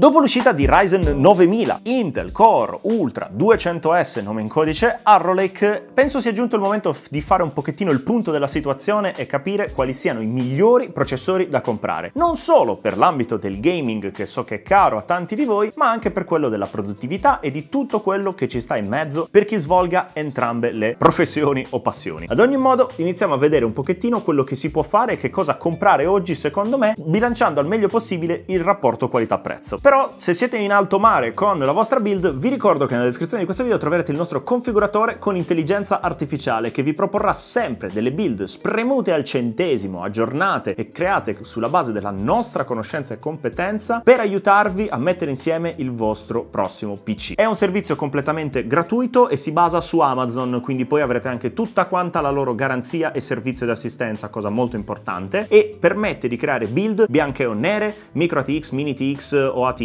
Dopo l'uscita di Ryzen 9000, Intel Core Ultra 200S nome in codice, Arrow Lake, penso sia giunto il momento di fare un pochettino il punto della situazione e capire quali siano i migliori processori da comprare. Non solo per l'ambito del gaming, che so che è caro a tanti di voi, ma anche per quello della produttività e di tutto quello che ci sta in mezzo per chi svolga entrambe le professioni o passioni. Ad ogni modo, iniziamo a vedere un pochettino quello che si può fare e che cosa comprare oggi, secondo me, bilanciando al meglio possibile il rapporto qualità-prezzo. Però, se siete in alto mare con la vostra build, vi ricordo che nella descrizione di questo video troverete il nostro configuratore con intelligenza artificiale che vi proporrà sempre delle build spremute al centesimo, aggiornate e create sulla base della nostra conoscenza e competenza per aiutarvi a mettere insieme il vostro prossimo PC. È un servizio completamente gratuito e si basa su Amazon, quindi poi avrete anche tutta quanta la loro garanzia e servizio di assistenza, cosa molto importante, e permette di creare build bianche o nere, micro ATX, mini TX o ATX,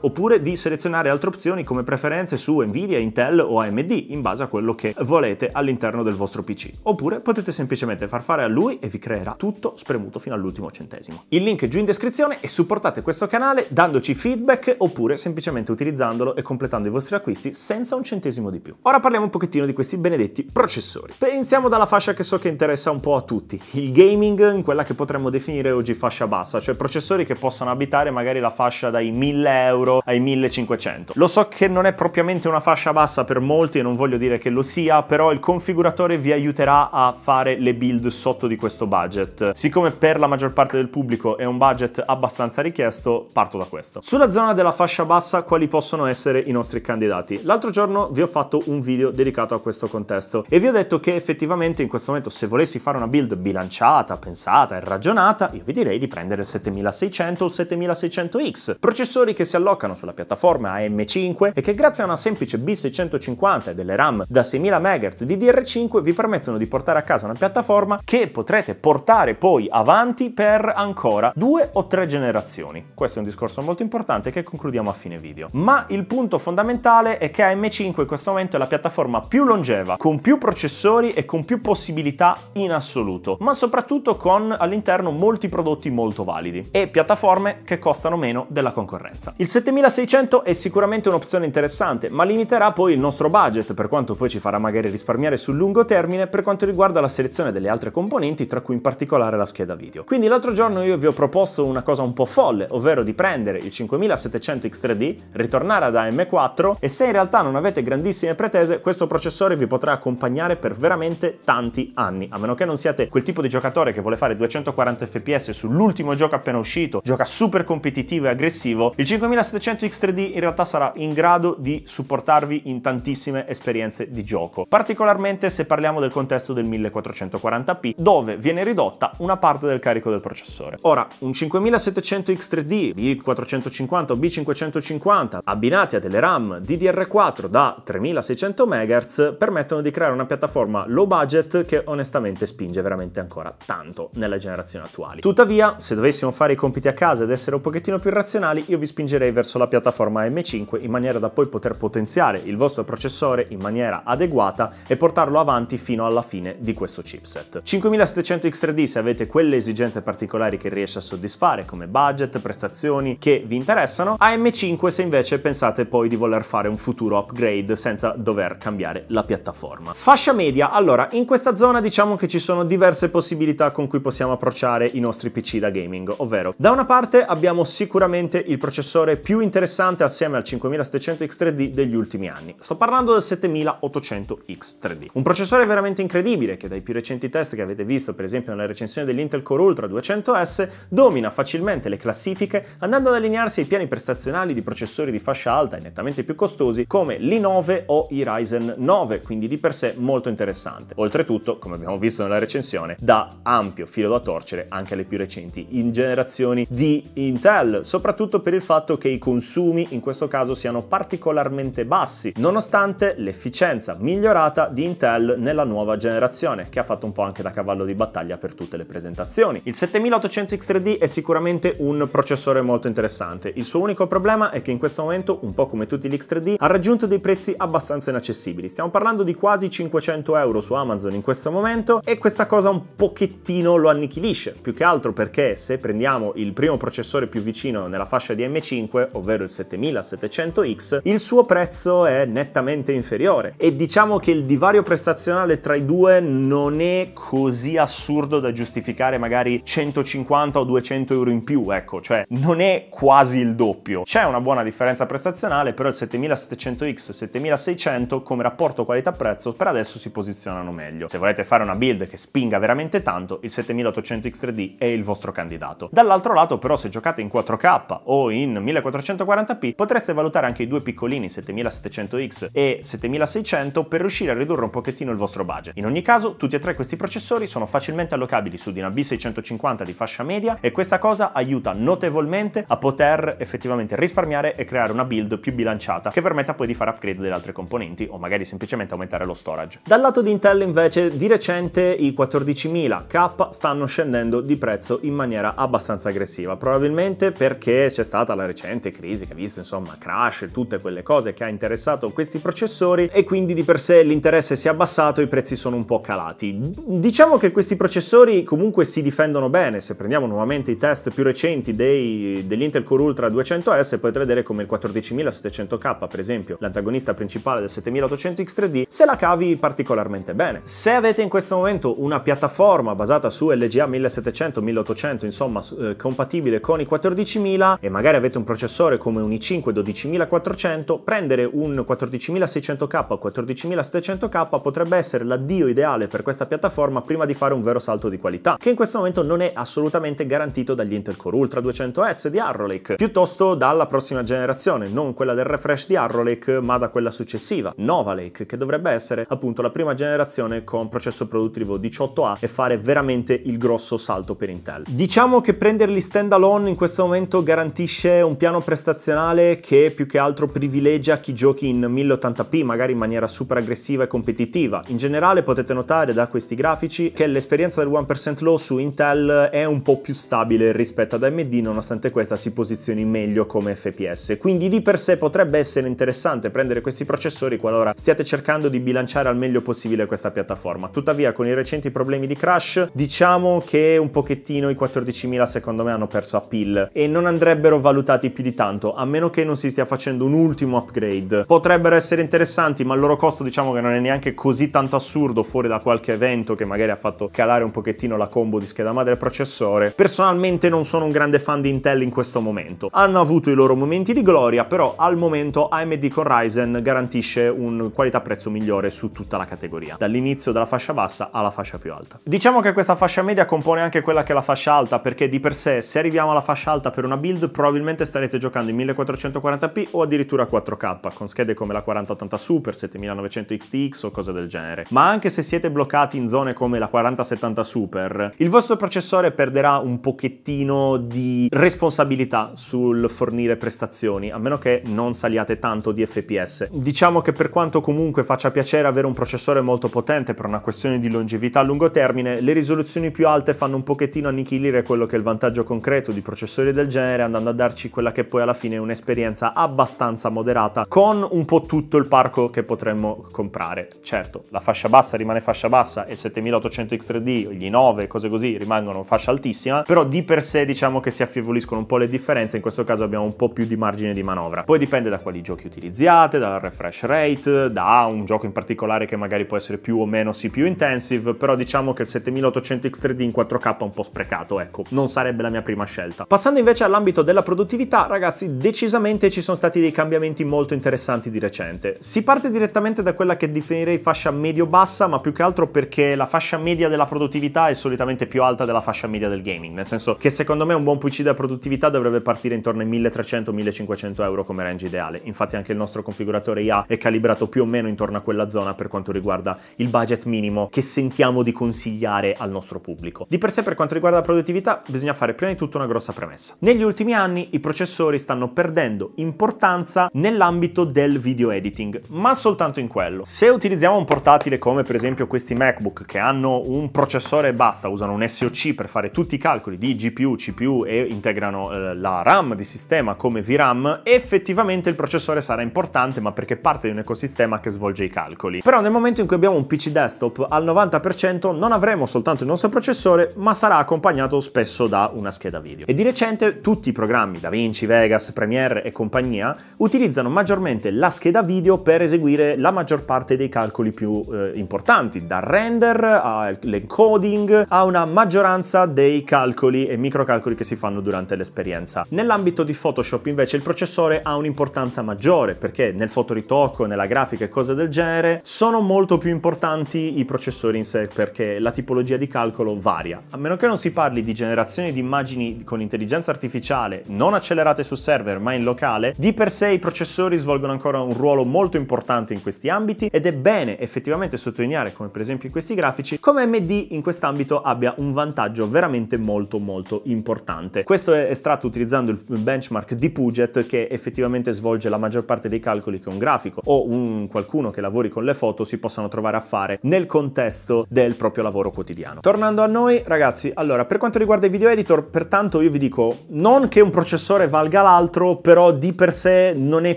oppure di selezionare altre opzioni come preferenze su Nvidia, Intel o AMD, in base a quello che volete all'interno del vostro PC. Oppure potete semplicemente far fare a lui e vi creerà tutto spremuto fino all'ultimo centesimo. Il link è giù in descrizione e supportate questo canale dandoci feedback oppure semplicemente utilizzandolo e completando i vostri acquisti senza un centesimo di più. Ora parliamo un pochettino di questi benedetti processori. Iniziamo dalla fascia che so che interessa un po' a tutti, il gaming in quella che potremmo definire oggi fascia bassa, cioè processori che possono abitare magari la fascia dai 1000 euro ai 1500. Lo so che non è propriamente una fascia bassa per molti e non voglio dire che lo sia, però il configuratore vi aiuterà a fare le build sotto di questo budget. Siccome per la maggior parte del pubblico è un budget abbastanza richiesto, parto da questo. Sulla zona della fascia bassa quali possono essere i nostri candidati? L'altro giorno vi ho fatto un video dedicato a questo contesto e vi ho detto che effettivamente in questo momento se volessi fare una build bilanciata, pensata e ragionata, io vi direi di prendere il 7600 o il 7600X, processori che si allocano sulla piattaforma AM5 e che grazie a una semplice B650 e delle RAM da 6000 MHz di DR5 vi permettono di portare a casa una piattaforma che potrete portare poi avanti per ancora due o tre generazioni. Questo è un discorso molto importante che concludiamo a fine video. Ma il punto fondamentale è che AM5 in questo momento è la piattaforma più longeva, con più processori e con più possibilità in assoluto, ma soprattutto con all'interno molti prodotti molto validi e piattaforme che costano meno della concorrenza. Il 7600 è sicuramente un'opzione interessante, ma limiterà poi il nostro budget, per quanto poi ci farà magari risparmiare sul lungo termine per quanto riguarda la selezione delle altre componenti, tra cui in particolare la scheda video. Quindi l'altro giorno io vi ho proposto una cosa un po' folle, ovvero di prendere il 5700 X3D, ritornare ad AM4 e se in realtà non avete grandissime pretese, questo processore vi potrà accompagnare per veramente tanti anni, a meno che non siate quel tipo di giocatore che vuole fare 240 fps sull'ultimo gioco appena uscito, gioca super competitivo e aggressivo, il 5700 X3D in realtà sarà in grado di supportarvi in tantissime esperienze di gioco, particolarmente se parliamo del contesto del 1440p, dove viene ridotta una parte del carico del processore. Ora, un 5700 X3D, B450 o B550, abbinati a delle RAM DDR4 da 3600 MHz, permettono di creare una piattaforma low budget che onestamente spinge veramente ancora tanto nelle generazioni attuali. Tuttavia, se dovessimo fare i compiti a casa ed essere un pochettino più razionali, io vi spingerei verso la piattaforma M5 in maniera da poi poter potenziare il vostro processore in maniera adeguata e portarlo avanti fino alla fine di questo chipset. 5700 X3D se avete quelle esigenze particolari che riesce a soddisfare come budget, prestazioni che vi interessano, AM5 se invece pensate poi di voler fare un futuro upgrade senza dover cambiare la piattaforma. Fascia media, allora in questa zona diciamo che ci sono diverse possibilità con cui possiamo approcciare i nostri PC da gaming, ovvero da una parte abbiamo sicuramente il processore più interessante assieme al 5700 X3D degli ultimi anni. Sto parlando del 7800 X3D. Un processore veramente incredibile che dai più recenti test che avete visto per esempio nella recensione dell'Intel Core Ultra 200S domina facilmente le classifiche andando ad allinearsi ai piani prestazionali di processori di fascia alta e nettamente più costosi come l'i9 o i Ryzen 9, quindi di per sé molto interessante. Oltretutto, come abbiamo visto nella recensione, dà ampio filo da torcere anche alle più recenti in generazioni di Intel, soprattutto per il fatto che i consumi in questo caso siano particolarmente bassi, nonostante l'efficienza migliorata di Intel nella nuova generazione, che ha fatto un po' anche da cavallo di battaglia per tutte le presentazioni. Il 7800 X3D è sicuramente un processore molto interessante. Il suo unico problema è che in questo momento, un po' come tutti gli X3D, ha raggiunto dei prezzi abbastanza inaccessibili. Stiamo parlando di quasi 500 euro su Amazon in questo momento e questa cosa un pochettino lo annichilisce, più che altro perché se prendiamo il primo processore più vicino nella fascia di M5, ovvero il 7700X, il suo prezzo è nettamente inferiore e diciamo che il divario prestazionale tra i due non è così assurdo da giustificare magari 150 o 200 euro in più, ecco, cioè non è quasi il doppio. C'è una buona differenza prestazionale, però il 7700X e 7600 come rapporto qualità-prezzo per adesso si posizionano meglio. Se volete fare una build che spinga veramente tanto, il 7800X3D è il vostro candidato. Dall'altro lato però se giocate in 4K o in 1440p potreste valutare anche i due piccolini 7700X e 7600 per riuscire a ridurre un pochettino il vostro budget. In ogni caso tutti e tre questi processori sono facilmente allocabili su di una B650 di fascia media e questa cosa aiuta notevolmente a poter effettivamente risparmiare e creare una build più bilanciata che permetta poi di fare upgrade delle altre componenti o magari semplicemente aumentare lo storage. Dal lato di Intel invece di recente i 14000K stanno scendendo di prezzo in maniera abbastanza aggressiva, probabilmente perché c'è stata la recente crisi che ha visto insomma crash e tutte quelle cose che ha interessato questi processori e quindi di per sé l'interesse si è abbassato e i prezzi sono un po' calati. Diciamo che questi processori comunque si difendono bene, se prendiamo nuovamente i test più recenti dei, degli Intel Core Ultra 200S potete vedere come il 14700K per esempio, l'antagonista principale del 7800X3D, se la cavi particolarmente bene. Se avete in questo momento una piattaforma basata su LGA 1700, 1800, insomma eh, compatibile con i 14000 e magari avete un processore come un i5 12400, prendere un 14600K o 14700K potrebbe essere l'addio ideale per questa piattaforma prima di fare un vero salto di qualità, che in questo momento non è assolutamente garantito dagli Intel Core Ultra 200S di Arrow Lake, piuttosto dalla prossima generazione, non quella del refresh di Arrow Lake, ma da quella successiva, Nova Lake, che dovrebbe essere appunto la prima generazione con processo produttivo 18A e fare veramente il grosso salto per Intel. Diciamo che prenderli stand alone in questo momento garantisce un piano prestazionale che più che altro privilegia chi giochi in 1080p, magari in maniera super aggressiva e competitiva. In generale potete notare da questi grafici che l'esperienza del 1% low su Intel è un po' più stabile rispetto ad AMD, nonostante questa si posizioni meglio come FPS. Quindi di per sé potrebbe essere interessante prendere questi processori qualora stiate cercando di bilanciare al meglio possibile questa piattaforma. Tuttavia con i recenti problemi di crash diciamo che un pochettino i 14.000 secondo me hanno perso appeal e non andrebbero valutati più di tanto a meno che non si stia facendo un ultimo upgrade. Potrebbero essere interessanti ma il loro costo diciamo che non è neanche così tanto assurdo fuori da qualche evento che magari ha fatto calare un pochettino la combo di scheda madre e processore. Personalmente non sono un grande fan di Intel in questo momento. Hanno avuto i loro momenti di gloria però al momento AMD con Ryzen garantisce un qualità-prezzo migliore su tutta la categoria, dall'inizio della fascia bassa alla fascia più alta. Diciamo che questa fascia media compone anche quella che è la fascia alta, perché di per sé se arriviamo alla fascia alta per una build probabilmente starete giocando in 1440p o addirittura 4K, con schede come la 4080 Super, 7900 XTX o cose del genere. Ma anche se siete bloccati in zone come la 4070 Super, il vostro processore perderà un pochettino di responsabilità sul fornire prestazioni, a meno che non saliate tanto di FPS. Diciamo che per quanto comunque faccia piacere avere un processore molto potente per una questione di longevità a lungo termine, le risoluzioni più alte fanno un pochettino annichilire quello che è il vantaggio concreto di processori del genere, andando a darci quella che poi alla fine è un'esperienza abbastanza moderata, con un po' tutto il parco che potremmo comprare. Certo, la fascia bassa rimane fascia bassa e il 7800 X3D, gli 9, cose così, rimangono fascia altissima, però di per sé diciamo che si affievoliscono un po' le differenze, in questo caso abbiamo un po' più di margine di manovra. Poi dipende da quali giochi utilizziate, dal refresh rate, da un gioco in particolare che magari può essere più o meno CPU intensive, però diciamo che il 7800 X3D in 4K è un po' sprecato, ecco, non sarebbe la mia prima scelta. Passando invece all'ambito della produttività, ragazzi, decisamente ci sono stati dei cambiamenti molto interessanti di recente. Si parte direttamente da quella che definirei fascia medio-bassa, ma più che altro perché la fascia media della produttività è solitamente più alta della fascia media del gaming, nel senso che secondo me un buon PC da produttività dovrebbe partire intorno ai 1300-1500 euro come range ideale. Infatti anche il nostro configuratore IA è calibrato più o meno intorno a quella zona per quanto riguarda il budget minimo che sentiamo di consigliare al nostro pubblico. Di per sé per quanto riguarda la produttività bisogna fare prima di tutto una grossa premessa. Negli ultimi anni i processori stanno perdendo importanza nell'ambito del video editing, ma soltanto in quello. Se utilizziamo un portatile come per esempio questi MacBook che hanno un processore e basta, usano un SoC per fare tutti i calcoli di GPU, CPU e integrano eh, la RAM di sistema come VRAM, effettivamente il processore sarà importante ma perché parte di un ecosistema che svolge i calcoli. Però nel momento in cui abbiamo un PC desktop al 90% non avremo soltanto il nostro processore, ma sarà accompagnato spesso da una scheda video. E di recente tutti i programmi programmi DaVinci, Vegas, Premiere e compagnia utilizzano maggiormente la scheda video per eseguire la maggior parte dei calcoli più eh, importanti, dal render all'encoding a una maggioranza dei calcoli e microcalcoli che si fanno durante l'esperienza. Nell'ambito di Photoshop invece il processore ha un'importanza maggiore perché nel fotoritocco, nella grafica e cose del genere sono molto più importanti i processori in sé perché la tipologia di calcolo varia. A meno che non si parli di generazione di immagini con intelligenza artificiale non accelerate su server ma in locale, di per sé i processori svolgono ancora un ruolo molto importante in questi ambiti ed è bene effettivamente sottolineare, come per esempio in questi grafici, come AMD in quest'ambito abbia un vantaggio veramente molto molto importante. Questo è estratto utilizzando il benchmark di Puget che effettivamente svolge la maggior parte dei calcoli che un grafico o un qualcuno che lavori con le foto si possano trovare a fare nel contesto del proprio lavoro quotidiano. Tornando a noi, ragazzi, allora per quanto riguarda i video editor, pertanto io vi dico non che un processore valga l'altro, però di per sé non è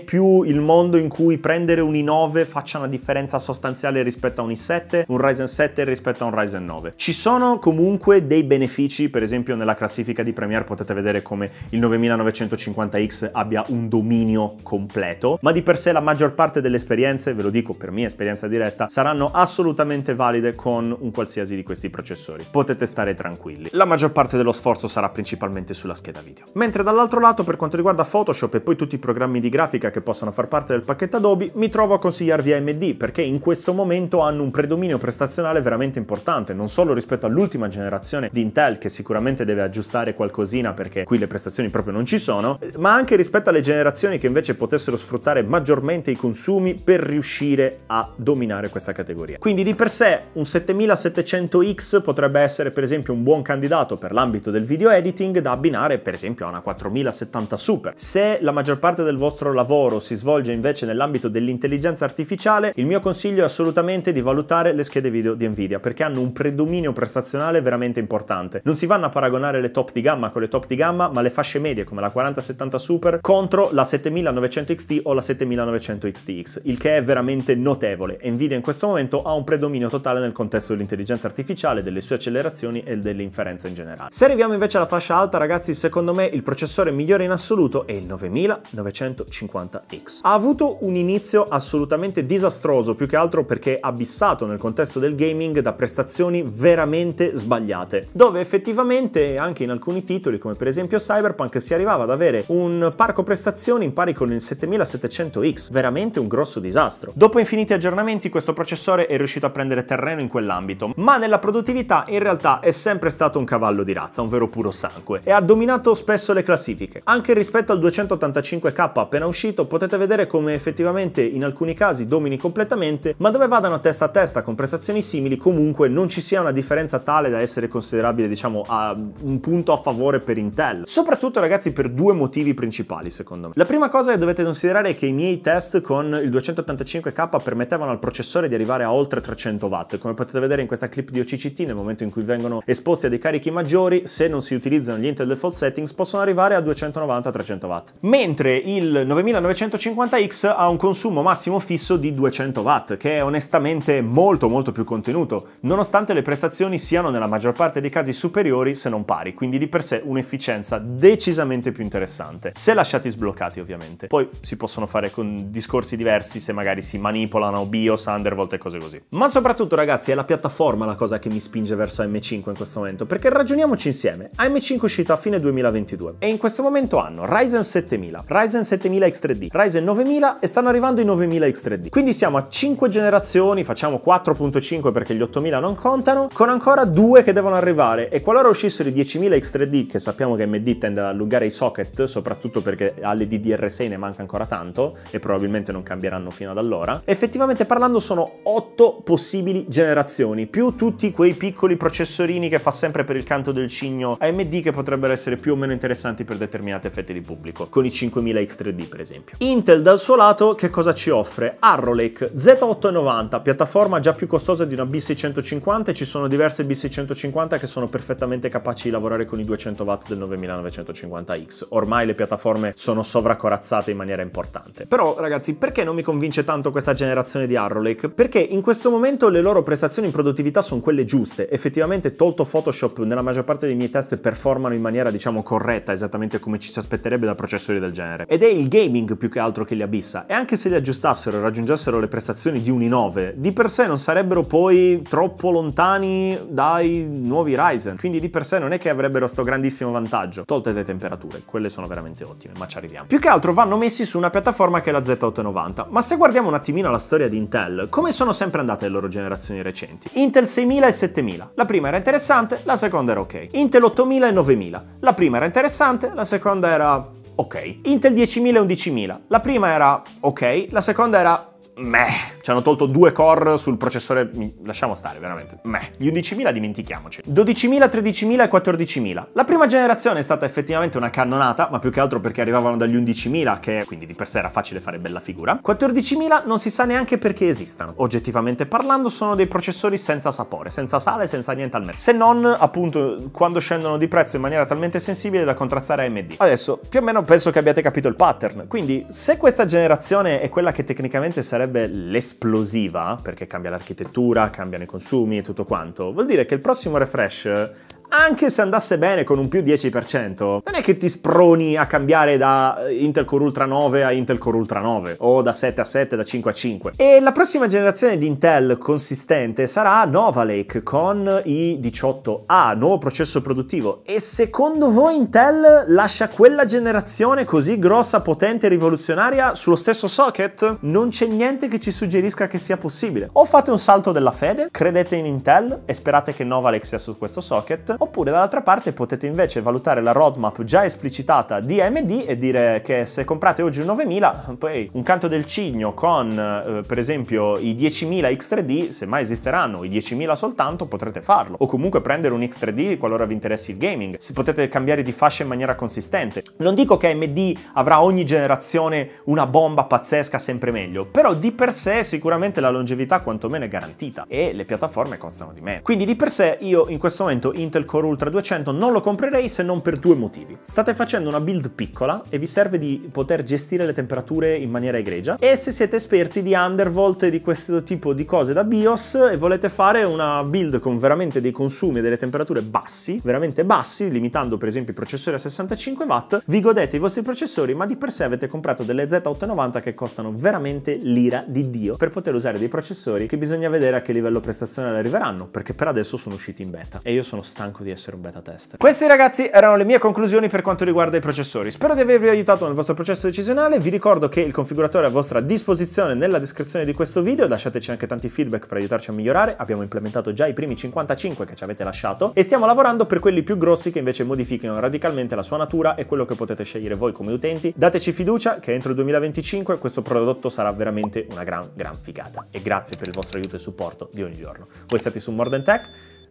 più il mondo in cui prendere un i9 faccia una differenza sostanziale rispetto a un i7, un Ryzen 7 rispetto a un Ryzen 9. Ci sono comunque dei benefici, per esempio nella classifica di Premiere potete vedere come il 9950X abbia un dominio completo, ma di per sé la maggior parte delle esperienze, ve lo dico per mia esperienza diretta, saranno assolutamente valide con un qualsiasi di questi processori. Potete stare tranquilli. La maggior parte dello sforzo sarà principalmente sulla scheda video. Mentre dall'altro lato, per quanto riguarda Photoshop e poi tutti i programmi di grafica che possono far parte del pacchetto Adobe, mi trovo a consigliarvi AMD perché in questo momento hanno un predominio prestazionale veramente importante, non solo rispetto all'ultima generazione di Intel che sicuramente deve aggiustare qualcosina perché qui le prestazioni proprio non ci sono, ma anche rispetto alle generazioni che invece potessero sfruttare maggiormente i consumi per riuscire a dominare questa categoria. Quindi di per sé un 7700X potrebbe essere per esempio un buon candidato per l'ambito del video editing da abbinare per esempio a una 4070 Super. Se la maggior parte del vostro lavoro si svolge invece nell'ambito dell'intelligenza artificiale, il mio consiglio è assolutamente di valutare le schede video di Nvidia perché hanno un predominio prestazionale veramente importante. Non si vanno a paragonare le top di gamma con le top di gamma, ma le fasce medie come la 4070 Super contro la 7900 XT o la 7900 XTX, il che è veramente notevole. Nvidia in questo momento ha un predominio totale nel contesto dell'intelligenza artificiale, delle sue accelerazioni e dell'inferenza in generale. Se arriviamo invece alla fascia alta, ragazzi, secondo me il processore migliore in assoluto è il 9950X. Ha avuto un inizio assolutamente disastroso, più che altro perché abissato nel contesto del gaming da prestazioni veramente sbagliate, dove effettivamente anche in alcuni titoli, come per esempio Cyberpunk, si arrivava ad avere un parco prestazioni in pari con il 7700X, veramente un grosso disastro. Dopo infiniti aggiornamenti questo processore è riuscito a prendere terreno in quell'ambito, ma nella produttività in realtà è sempre stato un cavallo di razza, un vero puro sangue, e ha dominato spesso le classifiche. Anche rispetto al 285k appena uscito potete vedere come effettivamente in alcuni casi domini completamente, ma dove vadano testa a testa con prestazioni simili comunque non ci sia una differenza tale da essere considerabile diciamo a un punto a favore per Intel. Soprattutto ragazzi per due motivi principali secondo me. La prima cosa che dovete considerare è che i miei test con il 285k permettevano al processore di arrivare a oltre 300 watt. Come potete vedere in questa clip di OCCT nel momento in cui vengono esposti a dei carichi maggiori, se non si utilizzano gli Intel Default Settings possono arrivare a 290-300 watt. Mentre il 9950X ha un consumo massimo fisso di 200 watt, che è onestamente molto molto più contenuto, nonostante le prestazioni siano nella maggior parte dei casi superiori se non pari, quindi di per sé un'efficienza decisamente più interessante, se lasciati sbloccati ovviamente. Poi si possono fare con discorsi diversi se magari si manipolano BIOS, Undervolt e cose così. Ma soprattutto ragazzi è la piattaforma la cosa che mi spinge verso AM5 in questo momento, perché ragioniamoci insieme. AM5 è uscito a fine 2022 e in questo momento hanno Ryzen 7000, Ryzen 7000 X3D, Ryzen 9000 e stanno arrivando i 9000 X3D. Quindi siamo a 5 generazioni, facciamo 4.5 perché gli 8000 non contano, con ancora due che devono arrivare e qualora uscissero i 10.000 X3D, che sappiamo che AMD tende ad allungare i socket, soprattutto perché alle DDR6 ne manca ancora tanto e probabilmente non cambieranno fino ad allora, effettivamente parlando sono 8 possibili generazioni, più tutti quei piccoli processorini che fa sempre per il canto del cigno AMD che potrebbero essere più o meno interessanti per determinate fette di pubblico, con i 5000 X3D per esempio. Intel dal suo lato che cosa ci offre? Arrow Lake Z890, piattaforma già più costosa di una B650 e ci sono diverse B650 che sono perfettamente capaci di lavorare con i 200 watt del 9950X. Ormai le piattaforme sono sovracorazzate in maniera importante. Però ragazzi, perché non mi convince tanto questa generazione di Arrow Lake? Perché in questo momento le loro prestazioni in produttività sono quelle giuste. Effettivamente tolto Photoshop nella maggior parte dei miei test performano in maniera diciamo corretta, esattamente esattamente come ci si aspetterebbe da processori del genere. Ed è il gaming più che altro che li abissa, e anche se li aggiustassero e raggiungessero le prestazioni di un i9, di per sé non sarebbero poi troppo lontani dai nuovi Ryzen, quindi di per sé non è che avrebbero sto grandissimo vantaggio, tolte le temperature, quelle sono veramente ottime, ma ci arriviamo. Più che altro vanno messi su una piattaforma che è la Z890, ma se guardiamo un attimino la storia di Intel, come sono sempre andate le loro generazioni recenti? Intel 6000 e 7000, la prima era interessante, la seconda era ok. Intel 8000 e 9000, la prima era interessante, la seconda era ok. Intel 10000 e 11000, la prima era ok, la seconda era meh. Ci hanno tolto due core sul processore, lasciamo stare veramente, meh. Gli 11.000 dimentichiamoci. 12.000, 13.000 e 14.000. La prima generazione è stata effettivamente una cannonata, ma più che altro perché arrivavano dagli 11.000, che quindi di per sé era facile fare bella figura. 14.000 non si sa neanche perché esistano. Oggettivamente parlando sono dei processori senza sapore, senza sale, senza niente al mezzo. Se non, appunto, quando scendono di prezzo in maniera talmente sensibile da contrastare AMD. Adesso, più o meno penso che abbiate capito il pattern. Quindi, se questa generazione è quella che tecnicamente sarebbe l'esplosione esplosiva, perché cambia l'architettura, cambiano i consumi e tutto quanto, vuol dire che il prossimo refresh anche se andasse bene con un più 10%, non è che ti sproni a cambiare da Intel Core Ultra 9 a Intel Core Ultra 9 o da 7 a 7 da 5 a 5. E la prossima generazione di Intel consistente sarà Nova Lake con i 18A, nuovo processo produttivo. E secondo voi Intel lascia quella generazione così grossa, potente e rivoluzionaria sullo stesso socket? Non c'è niente che ci suggerisca che sia possibile. O fate un salto della fede, credete in Intel e sperate che Nova Lake sia su questo socket, oppure dall'altra parte potete invece valutare la roadmap già esplicitata di AMD e dire che se comprate oggi un 9000, poi un canto del cigno con eh, per esempio i 10.000 X3D, se mai esisteranno i 10.000 soltanto, potrete farlo. O comunque prendere un X3D qualora vi interessi il gaming. Se potete cambiare di fascia in maniera consistente. Non dico che AMD avrà ogni generazione una bomba pazzesca sempre meglio, però di per sé sicuramente la longevità quantomeno è garantita e le piattaforme costano di meno. Quindi di per sé io in questo momento Intel Core Ultra 200 non lo comprerei se non per due motivi. State facendo una build piccola e vi serve di poter gestire le temperature in maniera egregia e se siete esperti di undervolt e di questo tipo di cose da BIOS e volete fare una build con veramente dei consumi e delle temperature bassi, veramente bassi, limitando per esempio i processori a 65 watt, vi godete i vostri processori ma di per sé avete comprato delle Z890 che costano veramente l'ira di Dio per poter usare dei processori che bisogna vedere a che livello prestazionale arriveranno perché per adesso sono usciti in beta e io sono stanco stanco di essere un beta tester. Questi ragazzi erano le mie conclusioni per quanto riguarda i processori. Spero di avervi aiutato nel vostro processo decisionale. Vi ricordo che il configuratore è a vostra disposizione nella descrizione di questo video. Lasciateci anche tanti feedback per aiutarci a migliorare. Abbiamo implementato già i primi 55 che ci avete lasciato e stiamo lavorando per quelli più grossi che invece modificano radicalmente la sua natura e quello che potete scegliere voi come utenti. Dateci fiducia che entro il 2025 questo prodotto sarà veramente una gran gran figata. E grazie per il vostro aiuto e supporto di ogni giorno. Voi siete su More Than Tech,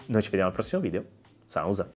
noi ci vediamo al prossimo video. Sounds.